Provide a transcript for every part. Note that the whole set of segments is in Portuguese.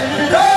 Hey!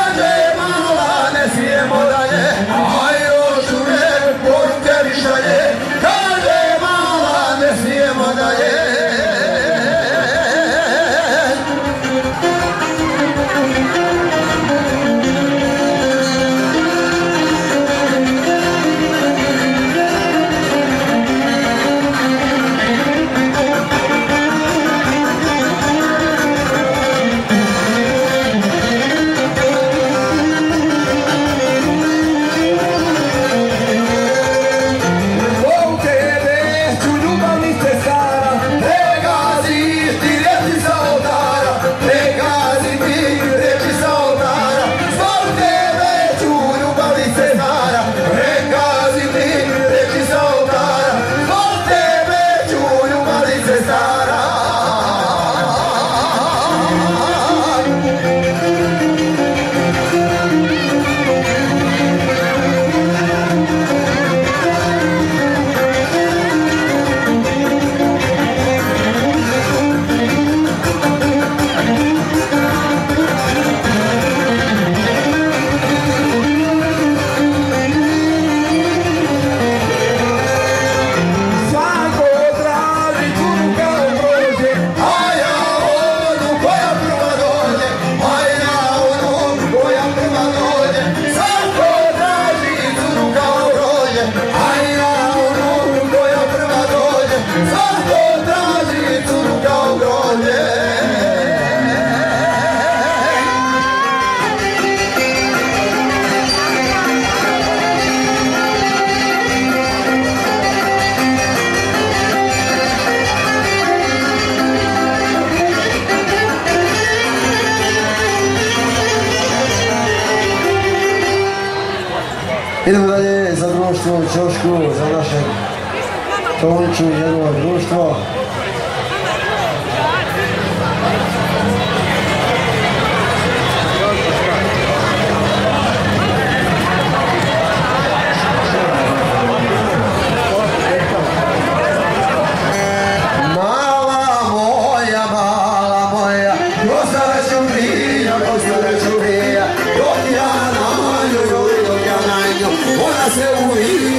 Idemo dalje za društvo u Čošku, za naše Tonču i društvo. Brasil ruim.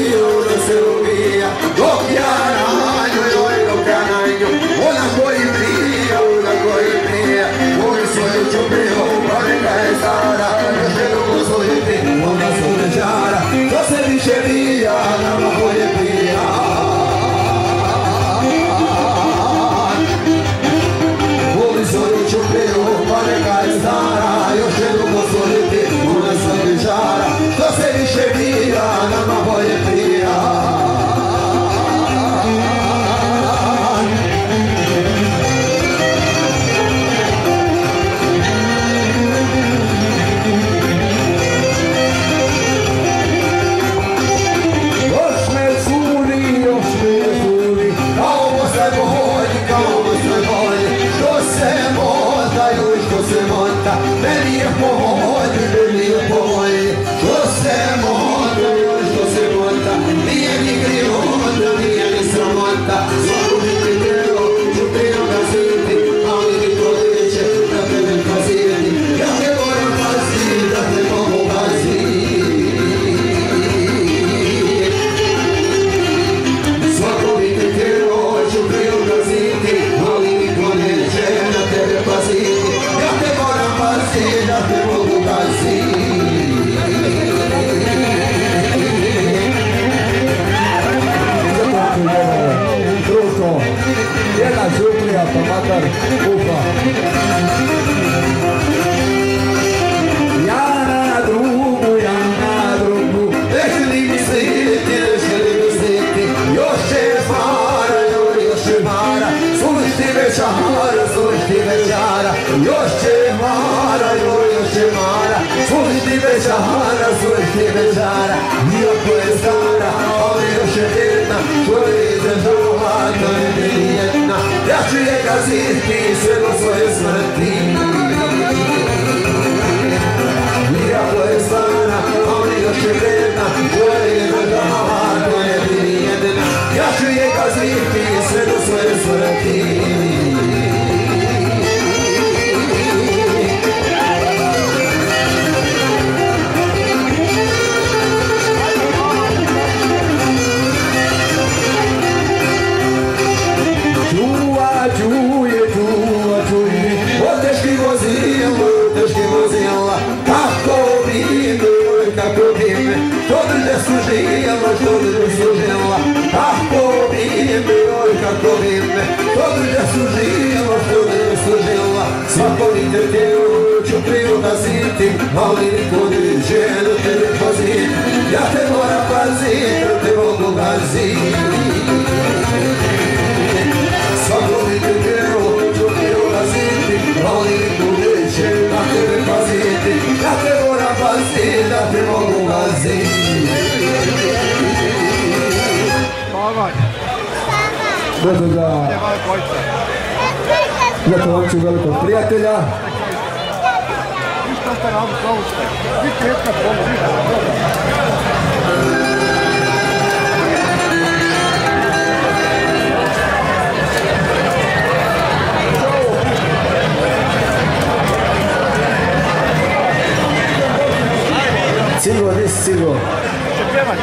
我 Yoşe mara, yoşe mara. Fuhti bešara, fuhti bešara Iako je stara, ali još je jedna. Tvorice žuva, to je nijedna. Ja ću je gaziti sve do svoje smrti. Iako je stara, ali još je jedna. Tvorice žuva, to je nijedna. Ja ću je gaziti sve do svoje smrti. teu ci upriju na ziti Ali niko ne žele tebe pazi Ja te moram pazi, ja te mogu pazi Svako mi te teo ci upriju na ziti Ali niko ne žele na tebe paziti Ja te moram pazi, ja te Ile to oči velikog prijatelja. Ništa ste nam zavušte. Vi kretka. Sigo, sigo. Če pjevati.